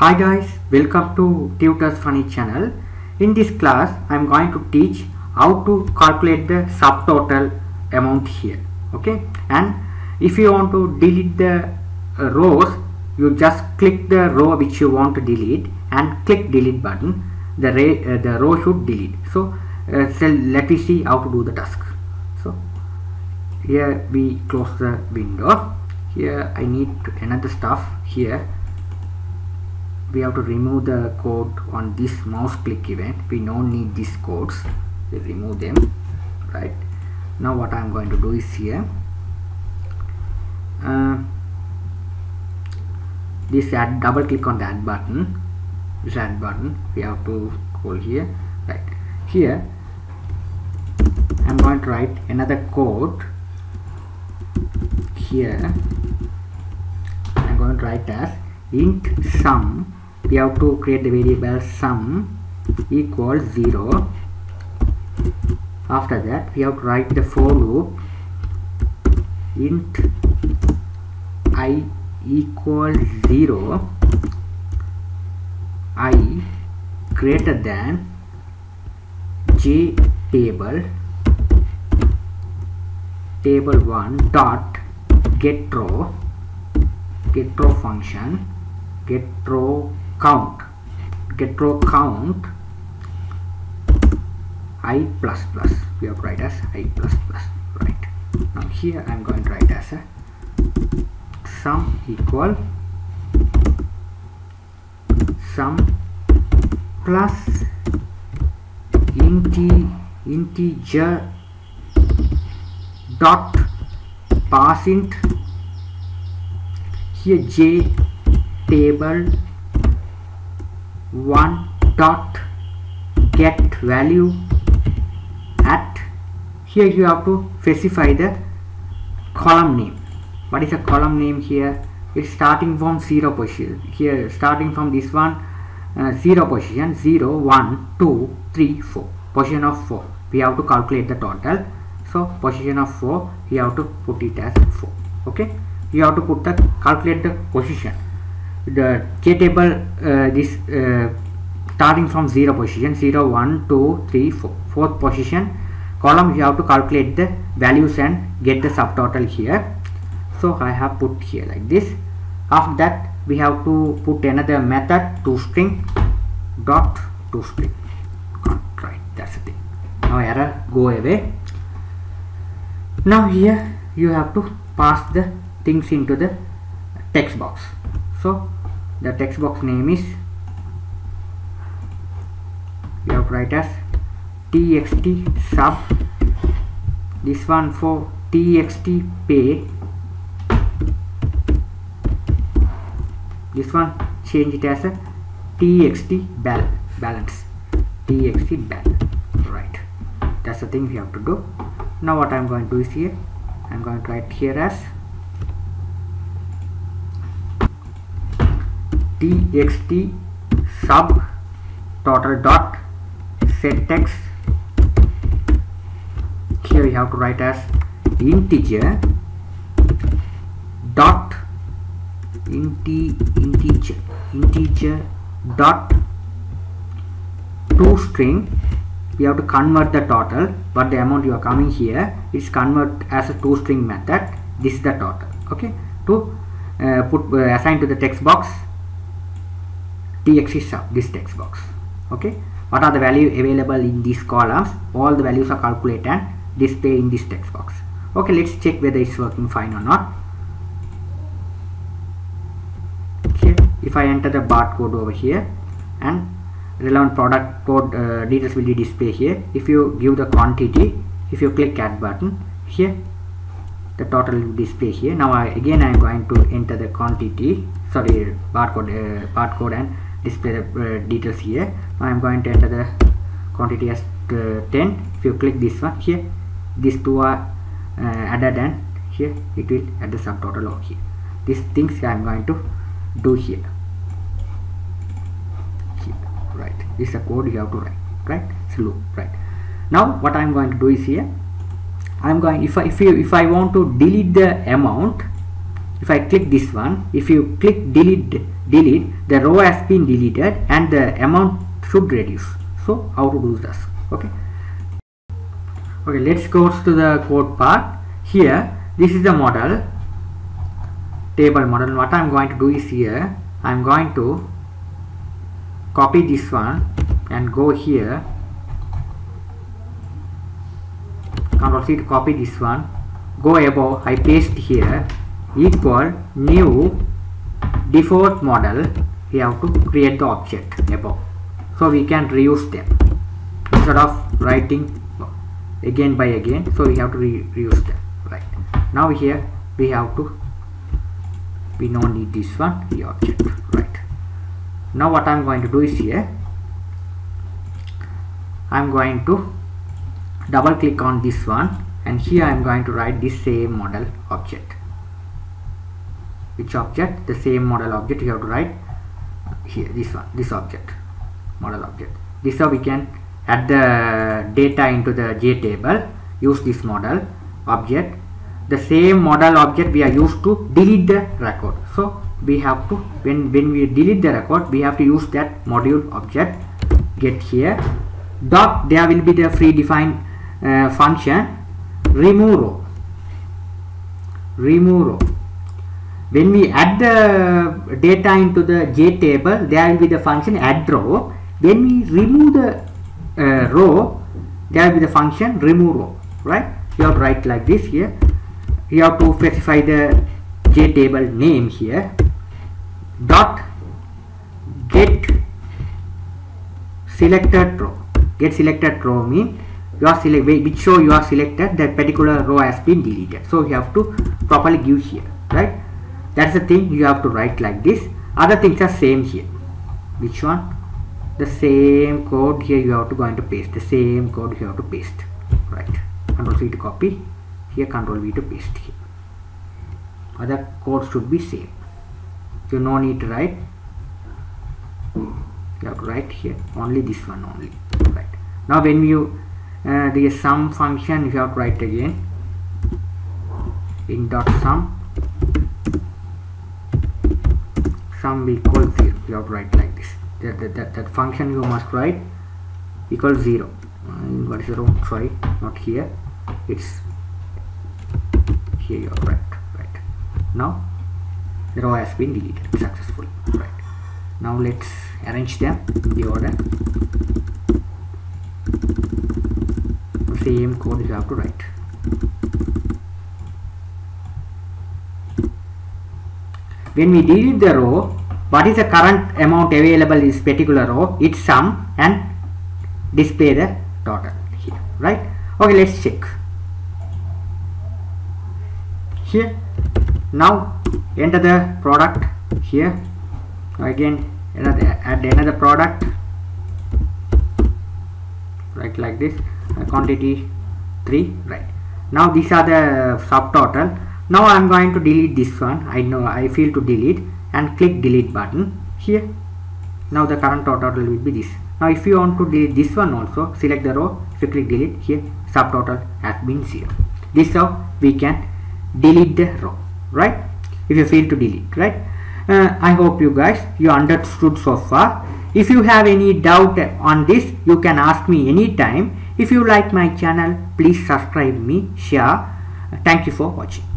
Hi guys, welcome to Tutus Funny channel. In this class, I am going to teach how to calculate the subtotal amount here. Okay, and if you want to delete the uh, rows, you just click the row which you want to delete and click delete button. The, uh, the row should delete. So, uh, so let me see how to do the task. So, here we close the window. Here I need another stuff here we have to remove the code on this mouse click event. We don't need these codes. We remove them right? Now what I'm going to do is here. Uh, this add double click on the add button. This add button we have to go here right? Here I'm going to write another code here. I'm going to write as int sum we have to create the variable sum equals 0 after that we have to write the for loop int i equals 0 i greater than j table table 1 dot get row get row function get row count. Get row count i plus plus. We have write as i plus plus. Right. Now here i'm going to write as a sum equal sum plus inti integer dot parse int here j table 1 dot get value at here you have to specify the column name. What is the column name here? It's starting from zero position. Here starting from this one uh, zero position 0 1 2 3 4 position of 4 we have to calculate the total. So position of 4 you have to put it as 4 okay? You have to put the calculate the position the k table uh, this uh, starting from 0 position 0 1 2 3 4 fourth position. Column you have to calculate the values and get the subtotal here. So I have put here like this. After that we have to put another method to string dot to string right that's the thing. Now error go away. Now here you have to pass the things into the text box so the text box name is we have to write as txt sub this one for txt pay this one change it as a txt bal balance txt bal right. That's the thing we have to do. Now what i'm going to do is here i'm going to write here as txt sub total dot set text. Here you have to write as integer dot inti integer integer dot to string. We have to convert the total but the amount you are coming here is convert as a to string method. This is the total okay? To uh, put uh, assign to the text box txt sub this text box. Okay? What are the value available in these columns? All the values are calculated and display in this text box. Okay let's check whether it's working fine or not. Okay if i enter the barcode over here and relevant product code uh, details will be displayed here. If you give the quantity if you click add button here the total will display here. Now I, again I am going to enter the quantity sorry barcode uh, barcode and display the uh, details here. I'm going to enter the quantity as uh, 10 if you click this one here these two are uh, added and here it will add the subtotal over here. These things I'm going to do here, right. This is the code you have to write right? It's loop right. Now what I'm going to do is here I'm going if I if you if I want to delete the amount if I click this one if you click delete delete the row has been deleted and the amount should reduce. So how to do this? Okay. Okay let's go to the code part. Here this is the model. Table model. What I'm going to do is here I'm going to copy this one and go here. Control C to copy this one. Go above. I paste here equal new default model. We have to create the object above. So we can reuse them instead of writing again by again. So we have to re reuse them right? Now here we have to we don't need this one the object right? Now what I'm going to do is here I'm going to double click on this one and here I'm going to write this same model object which object? The same model object you have to write. Here this one this object. Model object. This how we can add the data into the j table. Use this model object. The same model object we are used to delete the record. So we have to when when we delete the record we have to use that module object. Get here. Dot there will be the free defined uh, function. Remove row. Remove row when we add the data into the j table there will be the function add row. When we remove the uh, row there will be the function remove row right? You have to write like this here. You have to specify the j table name here. Dot get selected row. Get selected row mean you are select which show you are selected that particular row has been deleted. So you have to properly give here right that's the thing you have to write like this. Other things are same here. Which one? The same code here you have to going to paste. The same code you have to paste. Right. Control C to copy. Here control V to paste here. Other code should be same. You no need to write. You have to write here. Only this one only. Right. Now when you uh, the sum function you have to write again. In dot sum sum equal 0 you have to write like this. That, that, that, that function you must write equal 0 and what is wrong sorry not here. It's here you are right right. Now the row has been deleted successfully right. Now let's arrange them in the order. The same code you have to write. When we delete the row what is the current amount available in this particular row? Its sum and display the total here right? Okay let's check. Here. Now enter the product here. Again another add another product. Right like this. Uh, quantity 3 right. Now these are the subtotal. Now I'm going to delete this one. I know I feel to delete and click delete button here. Now the current total will be this. Now if you want to delete this one also select the row. If you click delete here subtotal has been zero. This how we can delete the row right? If you fail to delete right? Uh, I hope you guys you understood so far. If you have any doubt on this you can ask me anytime. If you like my channel please subscribe me share. Thank you for watching